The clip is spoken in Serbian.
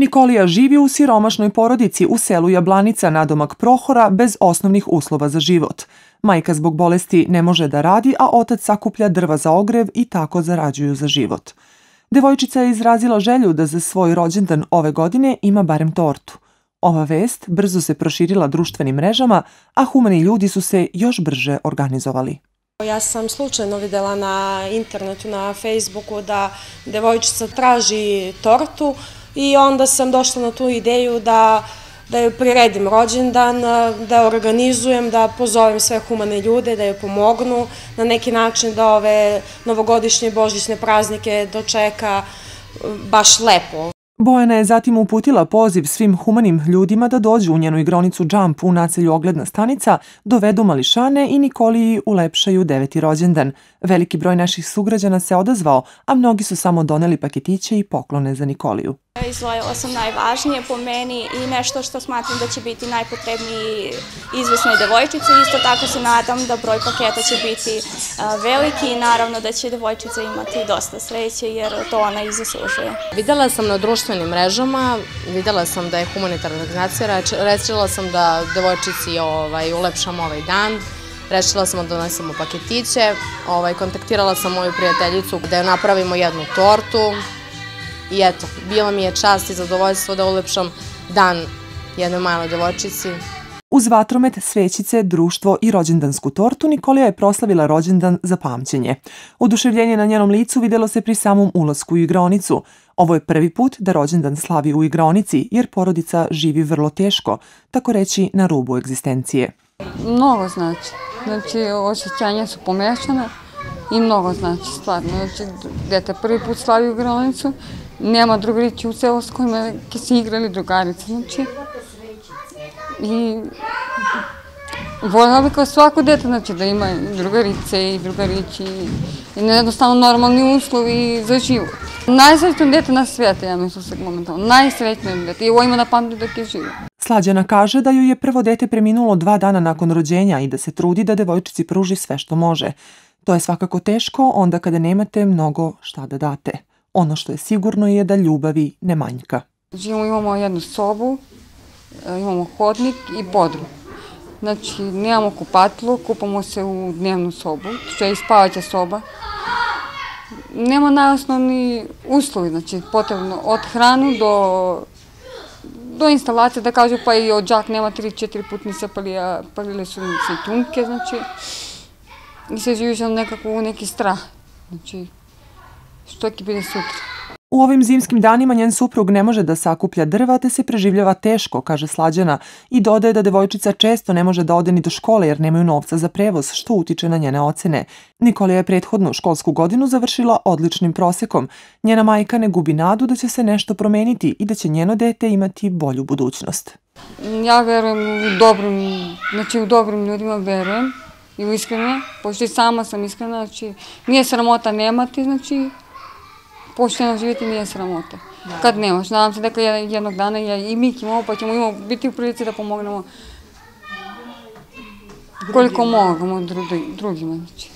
Nikolija živi u siromašnoj porodici u selu Jablanica nadomak Prohora bez osnovnih uslova za život. Majka zbog bolesti ne može da radi, a otac sakuplja drva za ogrev i tako zarađuju za život. Devojčica je izrazila želju da za svoj rođendan ove godine ima barem tortu. Ova vest brzo se proširila društvenim mrežama, a humani ljudi su se još brže organizovali. Ja sam slučajno videla na internetu, na Facebooku da devojčica traži tortu i onda sam došla na tu ideju da da joj priredim rođendan, da je organizujem, da pozovem sve humane ljude, da joj pomognu na neki način da ove novogodišnje i božićne praznike dočeka baš lepo. Bojana je zatim uputila poziv svim humanim ljudima da dođu u njenu igronicu Jump u nacelju Ogledna stanica, dovedu mališane i Nikoliji ulepšaju deveti rođendan. Veliki broj naših sugrađana se odazvao, a mnogi su samo doneli paketiće i poklone za Nikoliju. Izdvojila sam najvažnije po meni i nešto što smatram da će biti najpotrebniji izvesnoj devojčici. Isto tako se nadam da broj paketa će biti veliki i naravno da će devojčica imati dosta sreće jer to ona i zaslužuje. Videla sam na društvenim mrežama, videla sam da je humanitarna organizacija, rečila sam da devojčici ovaj, ulepšam ovaj dan, Rešila sam da donesemo paketiće, ovaj, kontaktirala sam moju prijateljicu da napravimo jednu tortu, I eto, bila mi je čast i zadovoljstvo da ulepšam dan jednoj maloj devojčici. Uz vatromet, svećice, društvo i rođendansku tortu Nikolija je proslavila rođendan za pamćenje. Oduševljenje na njenom licu videlo se pri samom ulasku u igronicu. Ovo je prvi put da rođendan slavi u igronici, jer porodica živi vrlo teško, tako reći na rubu egzistencije. Mnogo znači. Znači, osjećanja su pomešane i mnogo znači, stvarno. Znači, dete prvi put slavi u igronicu nema drugarići u selu s kojima se igrali drugarice, znači. I voljela bi kao svako dete, znači, da ima drugarice i drugarići i jednostavno normalni uslovi za život. Najsrećnije dete na svijetu, ja mislim se momentalno. Najsrećnije dete i ovo ima da pamti dok je živo. Slađana kaže da ju je prvo dete preminulo dva dana nakon rođenja i da se trudi da devojčici pruži sve što može. To je svakako teško onda kada nemate mnogo šta da date. Ono što je sigurno je da ljubavi ne manjka. Živimo, imamo jednu sobu, e, imamo hodnik i podrum. Znači, nemamo kupatlo, kupamo se u dnevnu sobu, što je spavaća soba. Nema najosnovni uslovi, znači potrebno od hranu do do instalacije, da kažu pa i od džak nema 3-4 putnice, palija, palile su se tunke, znači i se živiš nekako u neki strah. Znači, što će biti sutra. U ovim zimskim danima njen suprug ne može da sakuplja drva te se preživljava teško, kaže Slađana i dodaje da devojčica često ne može da ode ni do škole jer nemaju novca za prevoz, što utiče na njene ocene. Nikolija je prethodnu školsku godinu završila odličnim prosekom. Njena majka ne gubi nadu da će se nešto promeniti i da će njeno dete imati bolju budućnost. Ja verujem u dobrim, znači u dobrim ljudima verujem i u iskreno, pošto i sama sam iskrena, znači nije sramota nemati, znači pošteno živjeti nije sramota. Da. Kad nemaš, nadam se da jednog dana ja i mi ćemo, pa ćemo imamo biti u prilici da pomognemo koliko možemo drugima. Znači.